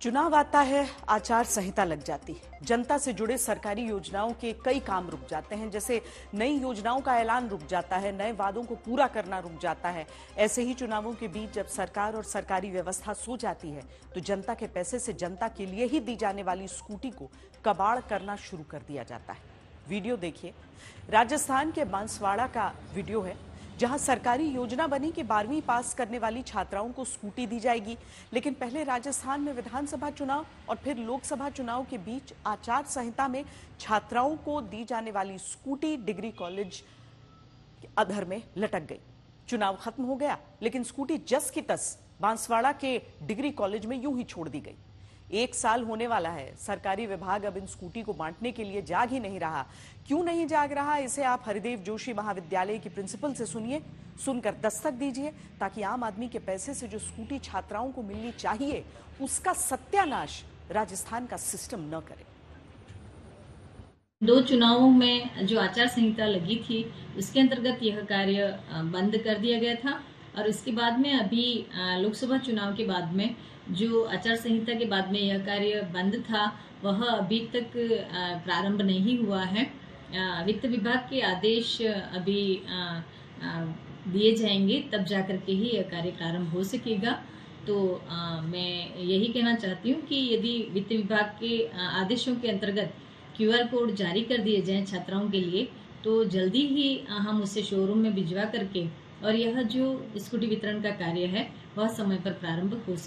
चुनाव आता है, आचार संहिता लग जाती है। जनता से जुड़े सरकारी योजनाओं के कई काम रुक जाते हैं, जैसे नई योजनाओं का ऐलान रुक जाता है, नए वादों को पूरा करना रुक जाता है। ऐसे ही चुनावों के बीच जब सरकार और सरकारी व्यवस्था सो जाती है तो जनता के पैसे से जनता के लिए ही दी जाने वाली स्कूटी को कबाड़ करना शुरू कर दिया जाता है। वीडियो देखिए। राजस्थान के बांसवाड़ा का वीडियो है। जहाँ सरकारी योजना बनी कि बारहवीं पास करने वाली छात्राओं को स्कूटी दी जाएगी। लेकिन पहले राजस्थान में विधानसभा चुनाव और फिर लोकसभा चुनाव के बीच आचार संहिता में छात्राओं को दी जाने वाली स्कूटी डिग्री कॉलेज अधर में लटक गई। चुनाव खत्म हो गया, लेकिन स्कूटी जस की तस बांसवाड़ा के डिग्री कॉलेज में यूँ ही छोड़ दी गई। एक साल होने वाला है। सरकारी विभाग अब इन स्कूटी को बांटने के लिए जाग ही नहीं रहा। क्यों नहीं जाग रहा? इसे आप हरिदेव जोशी महाविद्यालय की प्रिंसिपल से सुनिए, सुनकर दस्तक दीजिए, ताकि आम आदमी के पैसे से जो स्कूटी छात्राओं को मिलनी चाहिए, उसका सत्यानाश राजस्थान का सिस्टम न करे। दो चुनावों में जो आचार संहिता लगी थी, उसके अंतर्गत यह कार्य बंद कर दिया गया था। और इसके बाद में अभी लोकसभा चुनाव के बाद में जो आचार संहिता के बाद में यह कार्य बंद था, वह अभी तक प्रारंभ नहीं हुआ है। वित्त विभाग के आदेश अभी दिए जाएँगे, तब जाकर के ही यह कार्य प्रारंभ हो सकेगा। तो मैं यही कहना चाहती हूँ कि यदि वित्त विभाग के आदेशों के अंतर्गत क्यूआर कोड जारी कर दिए जाएँ छात्राओं के लिए तो जल्दी ही हम उसे शोरूम में भिजवा करके और यह जो स्कूटी वितरण का कार्य है वह समय पर प्रारंभ हो सके।